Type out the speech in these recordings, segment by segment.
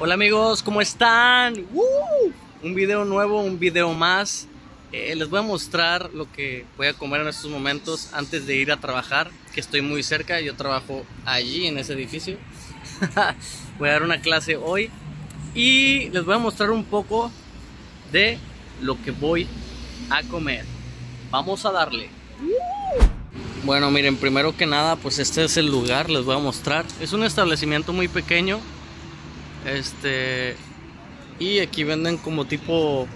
Hola amigos, ¿cómo están? ¡Woo! Un video nuevo, un video más. Eh, les voy a mostrar lo que voy a comer en estos momentos antes de ir a trabajar, que estoy muy cerca, yo trabajo allí en ese edificio. voy a dar una clase hoy y les voy a mostrar un poco de lo que voy a comer. Vamos a darle. Bueno, miren, primero que nada, pues este es el lugar, les voy a mostrar. Es un establecimiento muy pequeño. Este. Y aquí venden como tipo.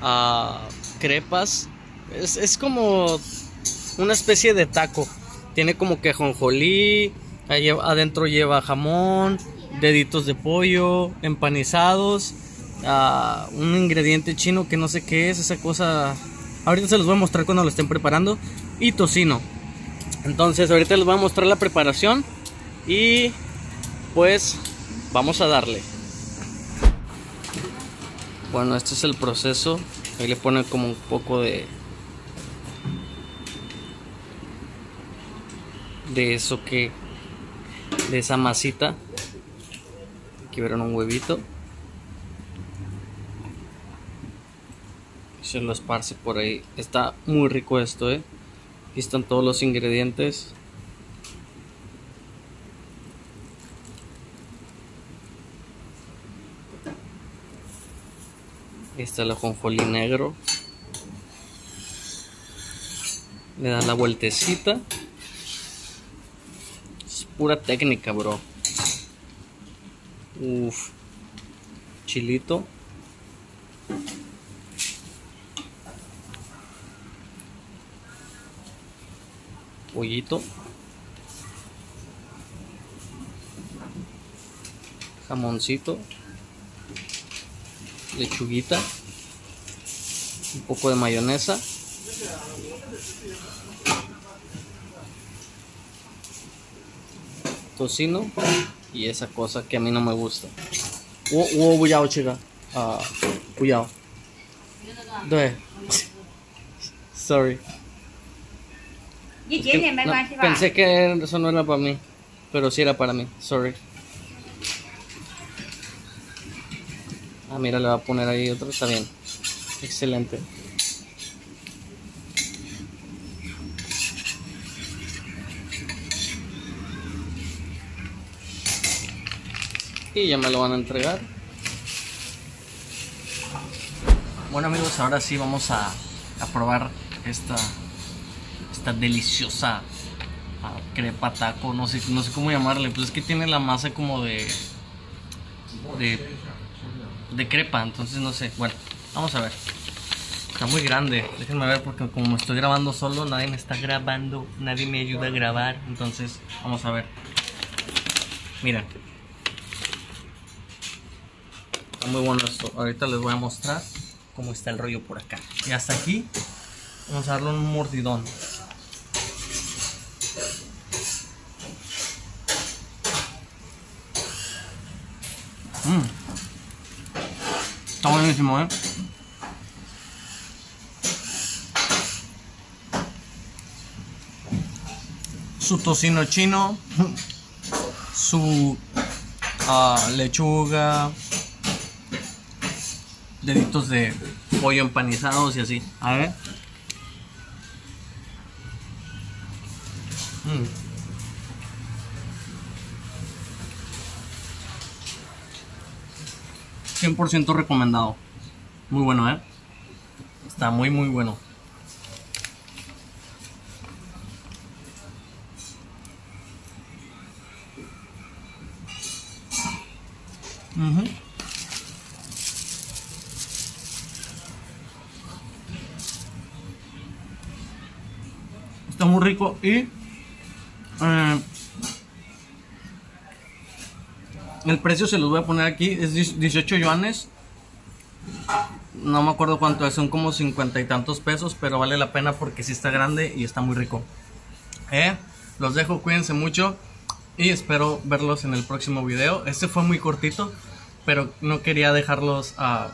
Uh, crepas. Es, es, como una especie de taco. Tiene como que jonjolí. Adentro lleva jamón. Deditos de pollo. Empanizados. Uh, un ingrediente chino que no sé qué es. Esa cosa. Ahorita se los voy a mostrar cuando lo estén preparando. Y tocino. Entonces ahorita les voy a mostrar la preparación. Y pues vamos a darle. Bueno, este es el proceso. Ahí le ponen como un poco de de eso que de esa masita. Aquí vieron un huevito. Se lo esparce por ahí. Está muy rico esto, eh. Aquí están todos los ingredientes. Está el ajonjolí negro. Le da la vueltecita. Es pura técnica, bro. Uf. Chilito. Pollito. Jamoncito lechuguita, un poco de mayonesa tocino y esa cosa que a mí no me gusta. Wo wo bu yao. Ah, bu yao. Sorry. Es que, no, pensé que eso no era para mí, pero sí era para mí. Sorry. Ah, mira, le va a poner ahí otro, está bien. Excelente. Y ya me lo van a entregar. Bueno amigos, ahora sí vamos a, probar esta, esta deliciosa uh, crepa taco, no sé, no sé cómo llamarle, pues es que tiene la masa como de de crepa, entonces no sé. Bueno, vamos a ver. Está muy grande. Déjenme ver porque como estoy grabando solo, nadie me está grabando, nadie me ayuda a grabar. Entonces, vamos a ver. Mira. Está muy bueno esto. Ahorita les voy a mostrar cómo está el rollo por acá. Y hasta aquí, vamos a darle un mordidón. Mmm. Está buenísimo, ¿eh? Su tocino chino, su uh, lechuga, deditos de pollo empanizados y así. A ver. Mm. 100% recomendado. Muy bueno, ¿eh? Está muy, muy bueno. Está muy rico y eh, El precio se los voy a poner aquí, es 18 yuanes. No me acuerdo cuánto es, son como 50 y tantos pesos, pero vale la pena porque sí está grande y está muy rico. Eh, los dejo, cuídense mucho y espero verlos en el próximo video. Este fue muy cortito, pero no quería dejarlos uh,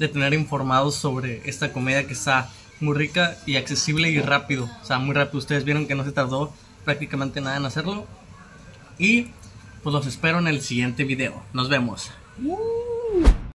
de tener informados sobre esta comedia que está muy rica y accesible y rápido. O sea, muy rápido. Ustedes vieron que no se tardó prácticamente nada en hacerlo. Y pues los espero en el siguiente video. Nos vemos.